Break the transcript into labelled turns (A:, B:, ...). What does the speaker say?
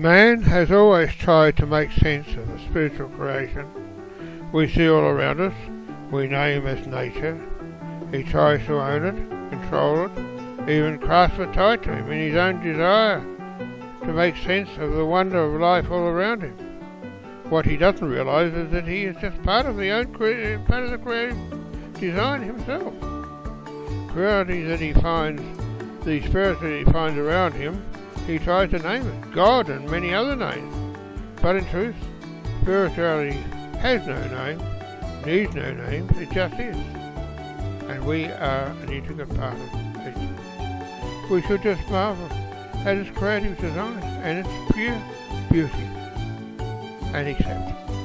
A: Man has always tried to make sense of the spiritual creation we see all around us. We name as nature. He tries to own it, control it, even grasp it tight to him in his own desire to make sense of the wonder of life all around him. What he doesn't realize is that he is just part of the own cre- part of the creative design himself. The Reality that he finds, the spirit that he finds around him, he tries to name it God and many other names. But in truth, spirituality has no name, needs no name, it just is. And we are an integral part of it. We should just marvel at its creative design and its pure beauty and accept it.